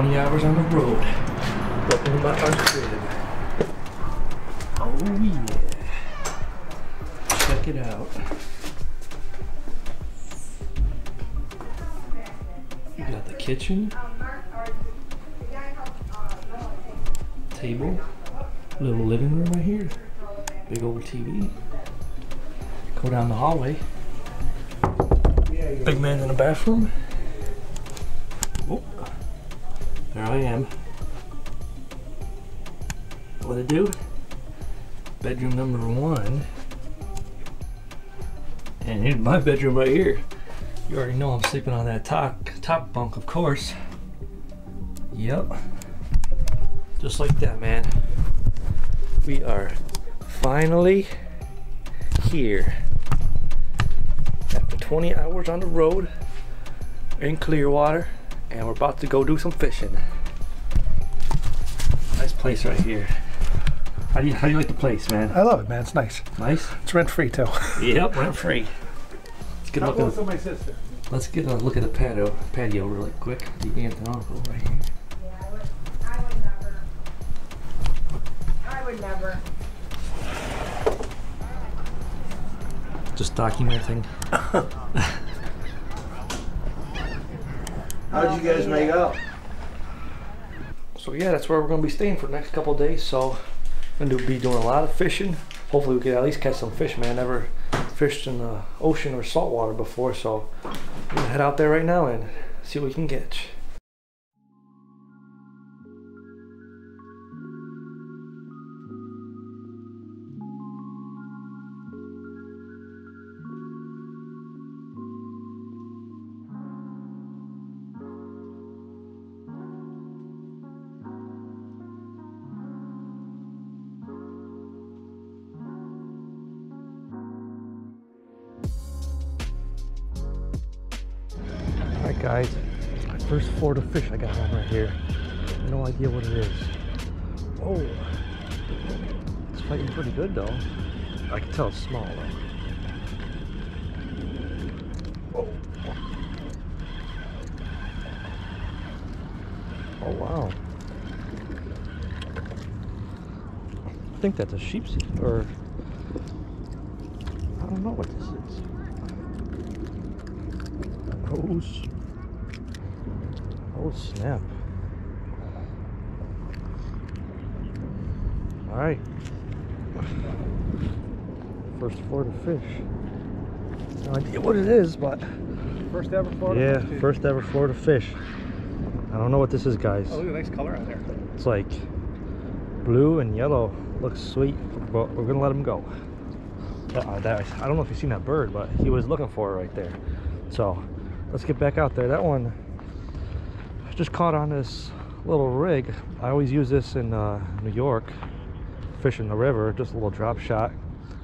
20 hours on the road. Welcome to my crib. Oh yeah. Check it out. You got the kitchen, table, little living room right here, big old TV. Go down the hallway. Big man in the bathroom. Am. What to do? Bedroom number one. And here's my bedroom right here. You already know I'm sleeping on that top top bunk, of course. Yep. Just like that, man. We are finally here. After 20 hours on the road in Clearwater, and we're about to go do some fishing. Nice place right here. How do you how do you like the place, man? I love it, man. It's nice. Nice. It's rent free too. Yep, rent free. Let's get a How look at my sister? let's get a look at the patio patio really quick. The aunt and uncle right here. Yeah, I would, I would never. I would never. Just documenting. How'd you guys make out? So yeah, that's where we're gonna be staying for the next couple days. So gonna be doing a lot of fishing. Hopefully we can at least catch some fish, man. Never fished in the ocean or saltwater before, so I'm gonna head out there right now and see what we can catch. First Florida fish I got on right here. No idea what it is. Oh, it's fighting pretty good though. I can tell it's small though. Oh. Oh wow. I think that's a sheep's or I don't know what this is. Oh, oh snap. All right. First Florida fish. No idea what it is, but First ever Florida. yeah, first ever Florida fish. I don't know what this is, guys. Oh, look at the nice color on there. It's like blue and yellow. Looks sweet, but we're gonna let him go. Uh, that, I don't know if you've seen that bird, but he was looking for it right there. So let's get back out there. That one just caught on this little rig. I always use this in uh, New York, fishing the river. Just a little drop shot,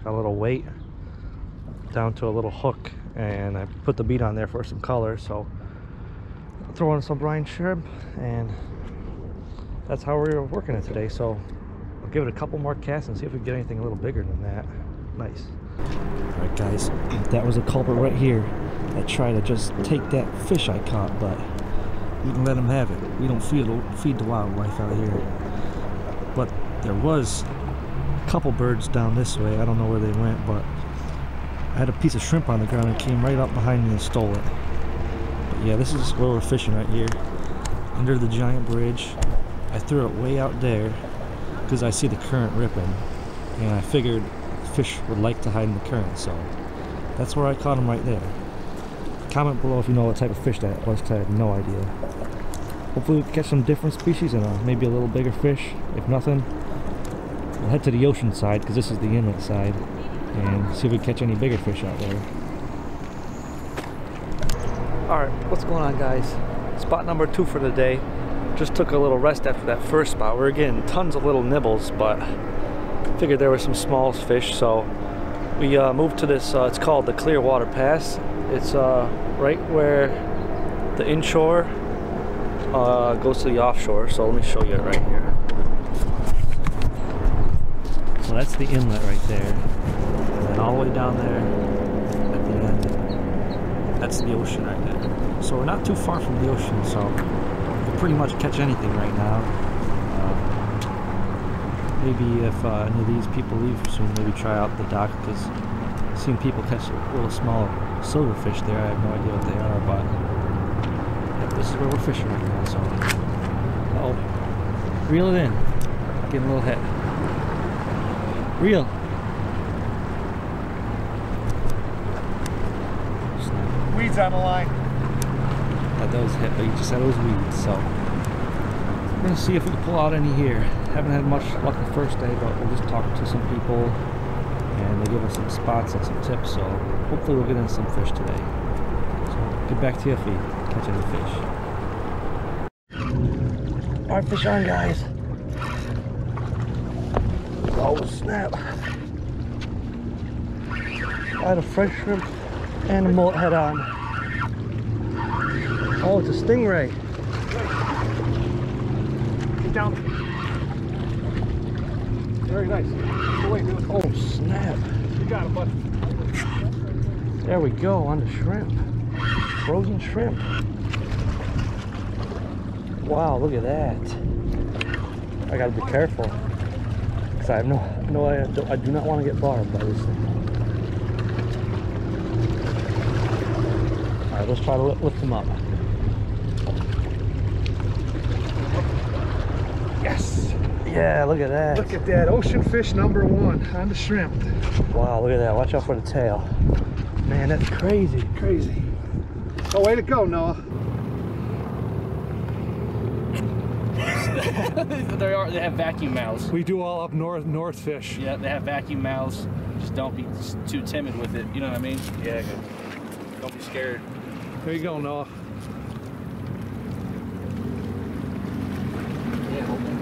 a little weight down to a little hook, and I put the bead on there for some color. So throw in some brine shrimp, and that's how we're working it today. So I'll give it a couple more casts and see if we can get anything a little bigger than that. Nice. All right, guys, that was a culprit right here that tried to just take that fish I caught, but we can let them have it. We don't feed feed the wildlife out here. But there was a couple birds down this way. I don't know where they went, but I had a piece of shrimp on the ground and came right up behind me and stole it. But yeah, this is where we're fishing right here, under the giant bridge. I threw it way out there because I see the current ripping, and I figured fish would like to hide in the current, so that's where I caught him right there. Comment below if you know what type of fish that was, 'cause I had no idea. Hopefully we can catch some different species and uh, maybe a little bigger fish. If nothing, we'll head to the ocean side because this is the inlet side and see if we catch any bigger fish out there. Alright, what's going on guys? Spot number two for the day. Just took a little rest after that first spot. We are getting tons of little nibbles, but figured there were some small fish, so we uh, moved to this, uh, it's called the Clearwater Pass. It's uh, right where the inshore uh, goes to the offshore, so let me show you right here. So that's the inlet right there. And then all the way down there at the end, that's the ocean right there. So we're not too far from the ocean, so we pretty much catch anything right now. Uh, maybe if uh, any of these people leave soon, maybe try out the dock because I've seen people catch a little small silverfish there. I have no idea what they are, but yeah, this is where we're fishing right now. So, oh, reel it in. Getting a little hit. Reel. Weeds on the line. That those hit, but you just said it was weeds, so we're gonna see if we can pull out any here. Haven't had much luck the first day, but we'll just talk to some people and they give us some spots and some tips, so hopefully we'll get in some fish today. So get back to you if we catch any fish. Alright, fish on guys. Oh snap. I had a fresh shrimp and a mullet head on. Oh, it's a stingray. Get down. Very nice. Go away, dude. Oh, oh bud. There we go on the shrimp. Frozen shrimp. Wow, look at that. I gotta be careful. Cause I have no, no, I, do, I do not want to get barbed by this thing. All right, let's try to lift them up. Yeah, look at that. Look at that. Ocean fish number one on the shrimp. Wow, look at that. Watch out for the tail. Man, that's crazy. Crazy. Oh, way to go, Noah. they are. They have vacuum mouths. We do all up north, north fish. Yeah, they have vacuum mouths. Just don't be too timid with it. You know what I mean? Yeah. Go. Don't be scared. There you go, Noah. Yeah. Hold on.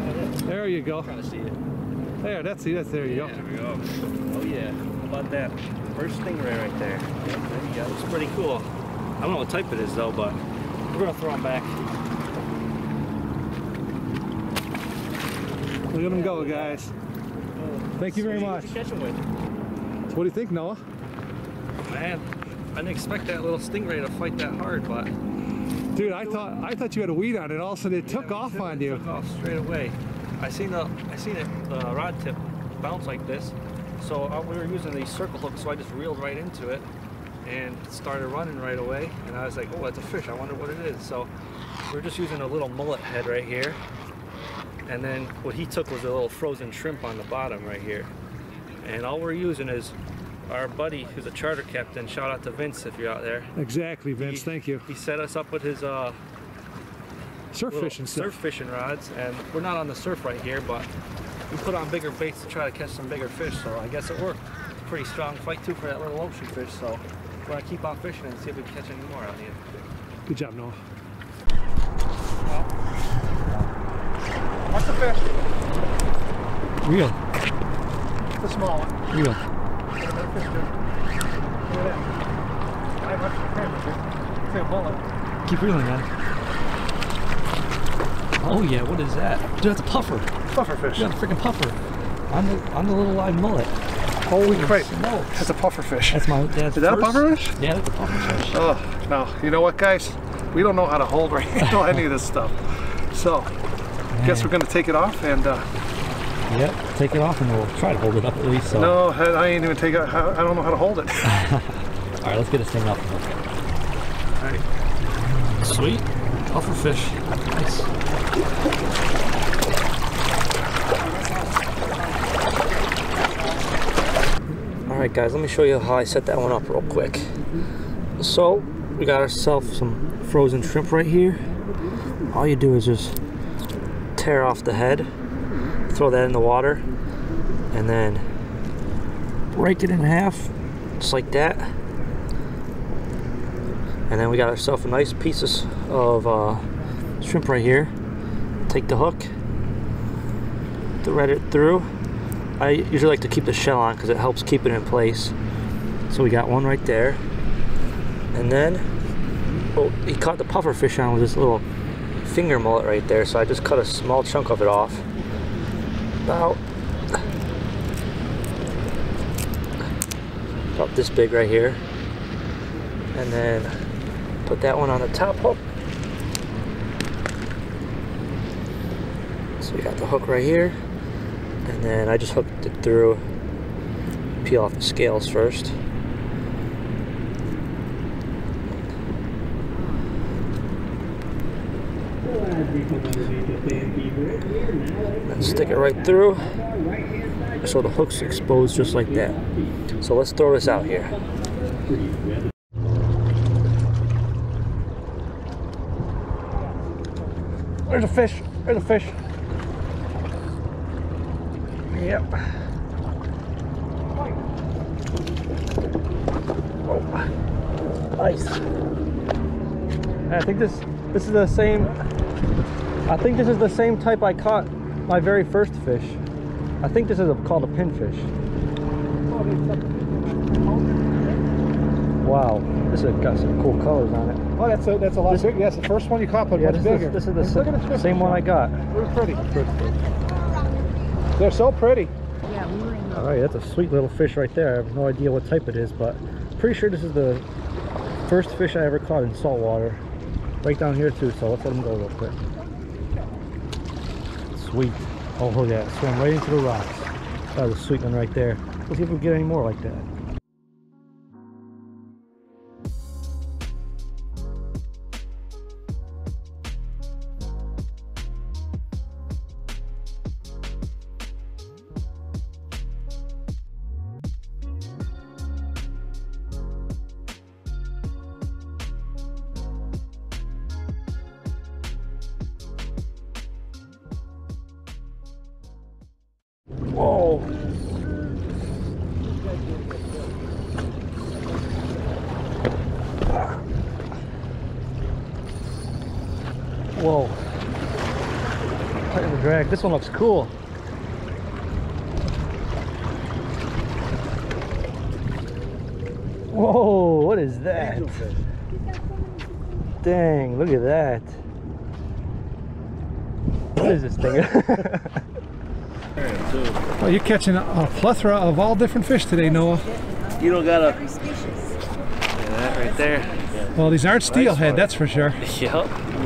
There you go. Trying to see it. There, that's it. That's there you Yeah, go. there we go. Oh yeah. How about that? First stingray right there. There you go. It's pretty cool. I don't know what type it is though, but we're gonna throw him back. Look at them go, guys. Thank you very much. What'd you catch 'em with? So what do you think, Noah? Man, I didn't expect that little stingray to fight that hard, but Dude, I thought I thought you had a weed on it. All of a sudden, it took off on you. took off straight away. I seen the I seen it the rod tip bounce like this, so uh, we were using the circle hook, so I just reeled right into it and started running right away. And I was like, oh, that's a fish. I wonder what it is. So we are just using a little mullet head right here, and then what he took was a little frozen shrimp on the bottom right here. And all we're using is our buddy who's a charter captain. Shout out to Vince if you're out there. Exactly, Vince. He- Thank you. He set us up with his uh, Surf fishing stuff. surf fishing rods, and we're not on the surf right here, but we put on bigger baits to try to catch some bigger fish. So I guess it worked. Pretty strong fight too for that little ocean fish. So we're gonna keep on fishing and see if we can catch any more out here. Good job, Noah. What's the fish? Real, The small one. real. Keep reeling, that fish, dude. Look at that. Five hundred grams, dude. See a bullet. Keep reeling, man. Oh yeah, what is that? Dude, that's a puffer. Puffer fish. You got a freaking puffer on the on the little live mullet. Holy crap. smokes. That's a puffer fish. That's my dad's Is that a first- puffer fish? Yeah, that's a puffer fish. Oh, no. You know what, guys? We don't know how to hold or handle any of this stuff. So, guess we're going to take it off and, uh, Yep, take it off and we'll try to hold it up at least. So. no, I I ain't even take it. I I don't know how to hold it. All right, let's get this thing up. All right. Sweet. Puffer fish. Nice. All right, guys, let me show you how I set that one up real quick. So, we got ourselves some frozen shrimp right here. All you do is just tear off the head, throw that in the water, and then break it in half, just like that. And then we got ourselves a nice pieces of uh, shrimp right here. Take the hook, thread it through. I usually like to keep the shell on because it helps keep it in place. So we got one right there. And then, oh, he caught the puffer fish on with this little finger mullet right there. So I just cut a small chunk of it off. About, about this big right here. And then put that one on the top hook. So we got the hook right here, and then I just hooked it through. Peel off the scales first. Then stick it right through. So the hook's exposed just like that. So let's throw this out here. There's a fish. There's a fish. Yep. Oh, nice. I think this this is the same. I think this is the same type I caught my very first fish. I think this is a, called a pinfish. Wow, this has got some cool colors on it. Oh, that's a that's a lot bigger. Yes, the first one you caught, but Yeah, much this bigger. is, this is the sa- same one I got. They're pretty. They're so pretty. Yeah, we were in the All right, that's a sweet little fish right there. I have no idea what type it is, but pretty sure this is the first fish I ever caught in saltwater. Right down here too, so let's let him go real quick. Sweet. Oh, look at that. Swam right into the rocks. That was a sweet one right there. Let's see if we can get any more like that. Tighten. This one looks cool. Whoa, what is that? Dang, look at that. What is this thing? Well, you're catching a, a plethora of all different fish today, Noah. You don't gotta. That right there. Well, these aren't steelhead, that's for sure. Yep.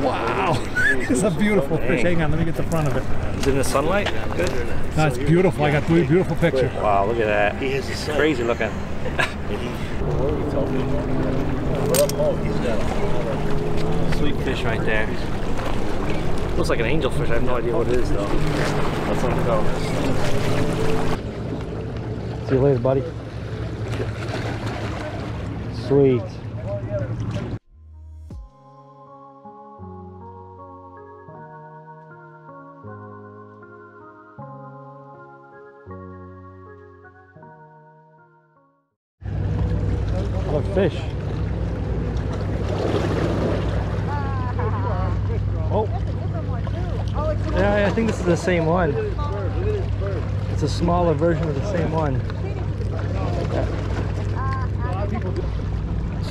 Wow, it's a beautiful fish. Hang on, let me get the front of it. Is it in the sunlight? Good. That's beautiful. I got a beautiful picture. Wow, look at that. He It's crazy looking. Sweet fish right there. Looks like an angelfish. I have no idea what it is though. Let's let him go. See you later, buddy. Sweet. I think this is the same one. It's a smaller version of the same one.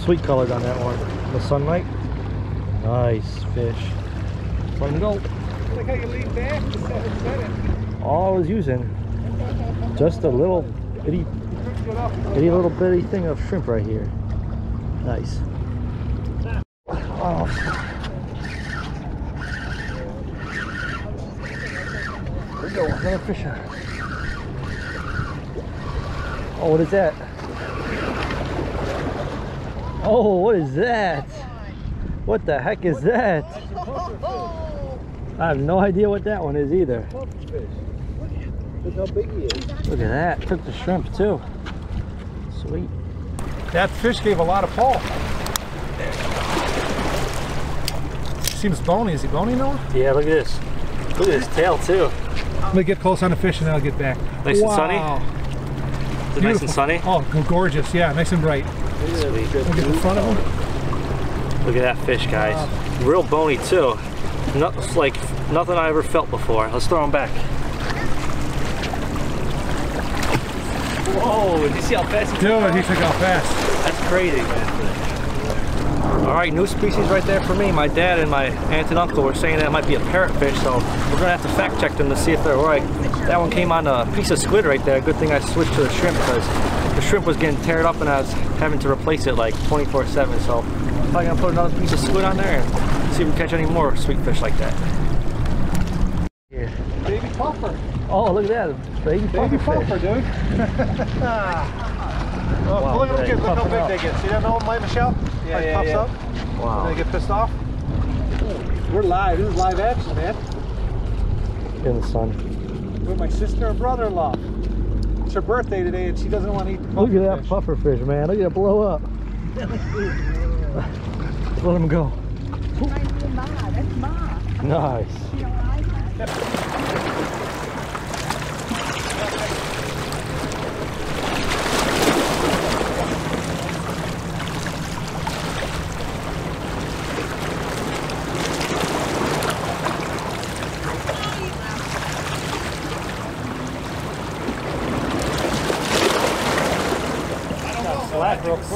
Sweet colored on that one. The sunlight. Nice fish. Him go. Look how you lean back. All I was using just a little itty itty little bitty thing of shrimp right here. Nice. We go, another fish. Oh, what is that? Oh, what is that? What the heck is that? I have no idea what that one is either. Look at that. Took the shrimp too. Sweet. That fish gave a lot of pull. Seems bony. Is he bony, Noah? Yeah, look at this. Look at his tail too. Let me get close on the fish and then I'll get back. Nice and sunny? Wow. Is it nice and sunny? Oh, gorgeous. Yeah, nice and bright. Sweet. Look at the front of him. Look at that fish, guys. Real bony too. Not, like nothing I ever felt before. Let's throw him back. Whoa! Did you see how fast he Dude, he took off fast. That's crazy. All right, new species right there for me. My dad and my aunt and uncle were saying that it might be a parrotfish, so we're gonna have to fact check them to see if they're right. That one came on a piece of squid right there. Good thing I switched to the shrimp because the shrimp was getting teared up and I was having to replace it like 24/7. So I'm probably gonna put another piece of squid on there and see if we catch any more sweet fish like that. Here. puffer. Oh, look at that. Baby, Baby puffer puffer, dude. oh, Wow, look at them look how big up. they get. See that old light, Michelle? Yeah, Like yeah, puffs yeah. up. Wow. They get pissed off. We're live. This is live action, man. In the sun. With my sister and brother-in-law. It's her birthday today, and she doesn't want to eat the Look at that fish. puffer fish, man. Look at it blow up. Let him go. Reminds Ma. That's Ma. Nice.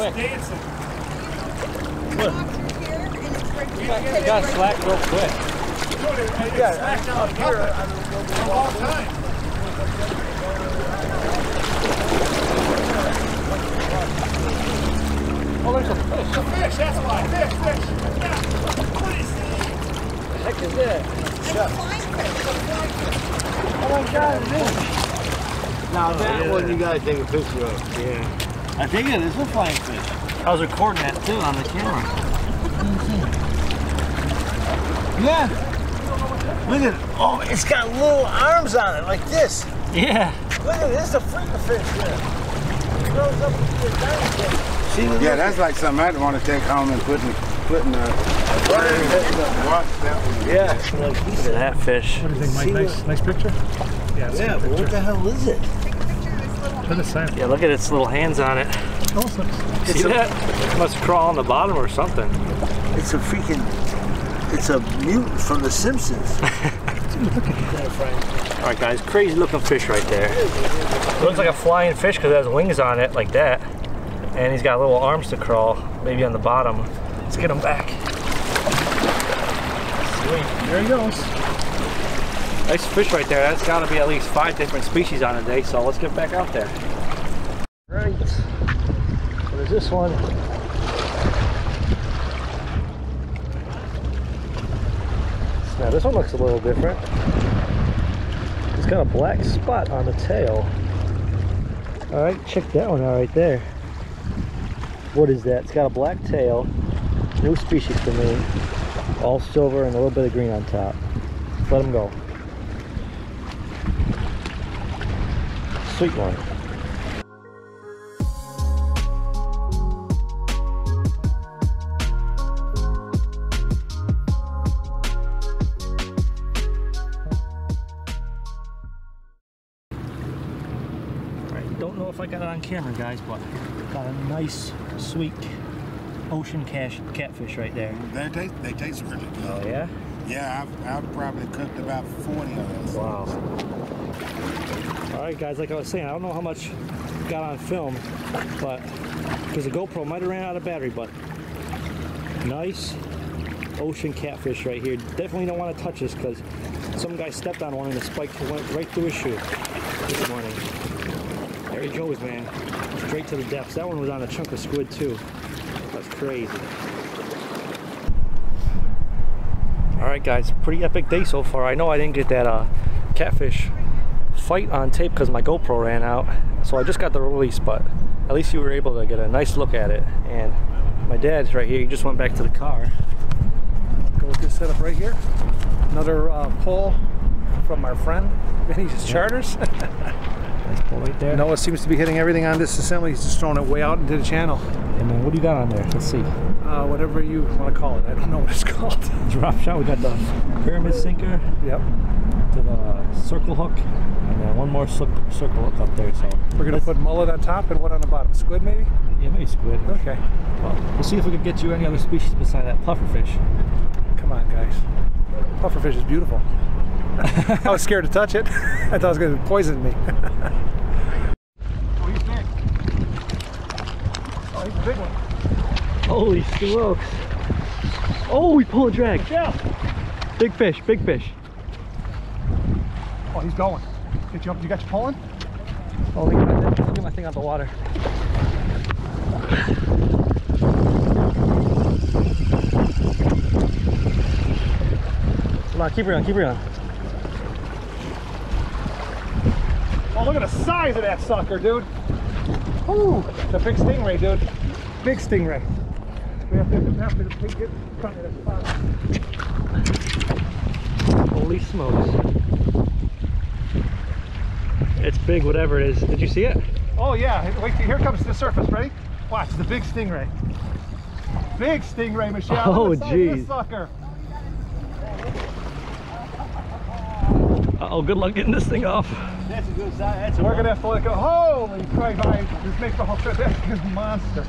Slack real quick. Here, and it's right there. You got slack real quick. Oh, there's a fish. A fish, that's why. Fish, fish. Heck is it? Oh my God, it is. Now that one you gotta take a picture of. Yeah. I think it is a flying fish. I was recording that too on the camera. Yeah. Look at it. Oh, it's got little arms on it like this. Yeah. Look at this, a freaking fish here. It goes up and be a giant fish. See, Yeah, that's like something I'd want to take home and put in, put in a, wash that one. Yeah. Look at that fish. What do you think, Mike? Nice, nice picture? Yeah, Yeah, good but what the hell is it? Put a sign. Yeah, look at its little hands on it. Looks- See that? It must crawl on the bottom or something. It's a freaking, it's a mutant from The Simpsons. All right, guys, crazy looking fish right there. It looks like a flying fish because it has wings on it like that. And he's got little arms to crawl, maybe on the bottom. Let's get him back. Sweet, there he goes. Nice fish right there. That's gotta be at least five different species on a day, so let's get back out there. Right. There's this one. Now this one looks a little different. It's got a black spot on the tail. All right, check that one out right there. What is that? It's got a black tail. New species for me. All silver and a little bit of green on top. Let him go. Sweet one. Don't know if I got it on camera, guys, but got a nice, sweet ocean cash catfish right there. They taste, they taste really good. Oh yeah? Yeah, I've, I've probably cooked about 40 of those. Wow. Alright guys, like I was saying, I don't know how much got on film, but because the GoPro might have ran out of battery, but nice ocean catfish right here. Definitely don't want to touch this because some guy stepped on one and the spike went right through his shoe this morning. There he goes, man. Straight to the depths. That one was on a chunk of squid too. That's crazy. All right, guys, pretty epic day so far. I know I didn't get that uh, catfish fight on tape because my GoPro ran out, so I just got the release, but at least you were able to get a nice look at it. And my dad's right here. He just went back to the car. Go with this setup right here. Another uh, pole from our friend, Vinny's Charters. Nice pull right there. Noah seems to be hitting everything on this assembly. He's just throwing it way out into the channel. And then what do you got on there? Let's see. Uh, whatever you want to call it. I don't know what it's called. Drop shot. We got the pyramid sinker yep. to the circle hook, and then one more circle hook up there. So We're going to put mullet on top and what on the bottom? Squid maybe? yeah, maybe squid. Okay. Well, we'll see if we can get you any other species beside that pufferfish. Come on, guys. Pufferfish is beautiful. I was scared to touch it. I thought it was going to poison me. oh, he's big. Oh, he's a big one. Holy smokes! Oh, we pull a drag. Yeah. Big fish, big fish. Oh, he's going. Get you up. You got your pulling? Oh, let me get my, get my thing out the water. Come on, keep her on, keep her on. Oh, look at the size of that sucker, dude. Ooh, it's a big stingray, dude. Big stingray. We have to, we have to get in front of this spot. Holy smokes. It's big, whatever it is. Did you see it? Oh yeah, wait, here comes the surface. Ready? Watch, the big stingray. Big stingray, Michelle. Oh, Look at the size of this geez. sucker. Uh oh, good luck getting this thing off. That's a good size. We're gonna have to let go. Holy Christ! I just make the whole trip. That's a monster.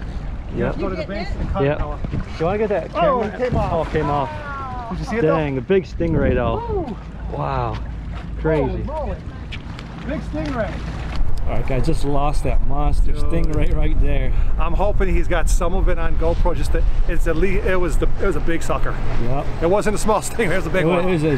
Yep. Go to the base and cut Yep. it. Do I get that Oh, it came off. Oh, it came off. Did you see it Dang, a big stingray though? though. Wow. Crazy. moly. Big stingray. All right, guys, just lost that monster stingray right there. I'm hoping he's got some of it on GoPro. Just that it's at least it was the it was a big sucker. Yep. It wasn't a small stingray. It was a big It wa- one. it was a,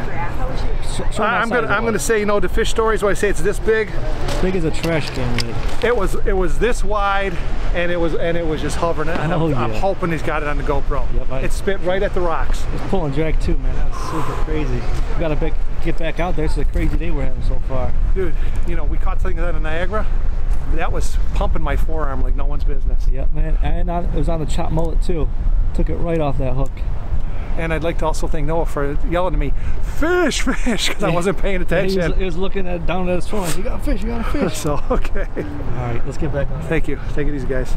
so- so I- I'm gonna I'm gonna say you know the fish stories when I say it's this big. As big as a trash can lid. It was it was this wide, and it was and it was just hovering. And I'm, Oh, I'm hoping he's got it on the GoPro. Yep, I- it spit right at the rocks. It's pulling drag too, man. That was super crazy. We gotta be, get back out there. It's a crazy day we're having so far. Dude, you know we caught something out of Niagara. That was pumping my forearm like no one's business. Yep, man. And on, it was on the chop mullet too. Took it right off that hook. And I'd like to also thank Noah for yelling at me, "Fish, fish," because I wasn't paying He was, attention. he was looking at down at his phone. You got a fish. You got a fish. So okay. All right, let's get back on. Thank you. Take it easy, guys.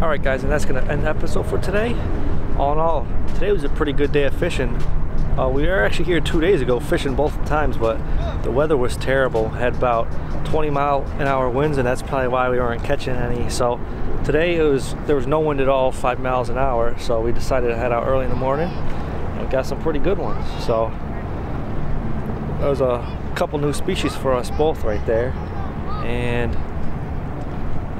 All right, guys, and that's gonna end the episode for today. All in all, today was a pretty good day of fishing. Uh, we were actually here two days ago fishing both times, but the weather was terrible. Had about 20 mile an hour winds, and that's probably why we weren't catching any. So today it was there was no wind at all, five miles an hour. So we decided to head out early in the morning and got some pretty good ones. So there was a couple new species for us both right there, and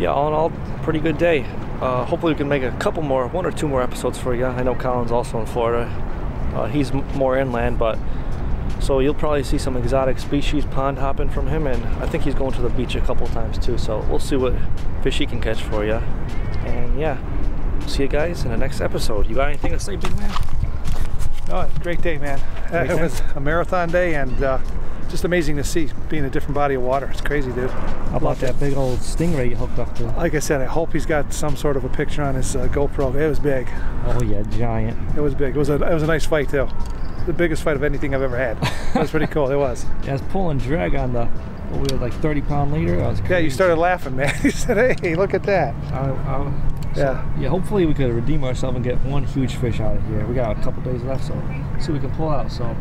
yeah, all in all, pretty good day. Uh, hopefully, we can make a couple more, one or two more episodes for you. I know Colin's also in Florida. Uh, he's more inland, but so you'll probably see some exotic species pond hopping from him, and I think he's going to the beach a couple times too. So we'll see what fish he can catch for you. And yeah, see you guys in the next episode. You got anything to say, big man? Oh, it's a great day, man. Great it day. was a marathon day and uh, just amazing to see being a different body of water. It's crazy, dude. How about that big old stingray you hooked up to? Like I said, I hope he's got some sort of a picture on his uh, GoPro. It was big. Oh yeah, giant. It was big. It was a it was a nice fight too. The biggest fight of anything I've ever had. That was pretty cool. It was. Yeah, it's pulling drag on the. What we were like 30 pound leader. That was Yeah, you started laughing, man. You said, "Hey, look at that." I, I, so, Yeah. yeah. Hopefully we could redeem ourselves and get one huge fish out of here. We got a couple days left, so see what we can pull out. So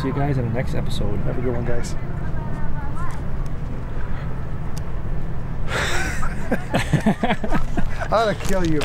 see you guys in the next episode. Have a good one, guys. I'm gonna kill you.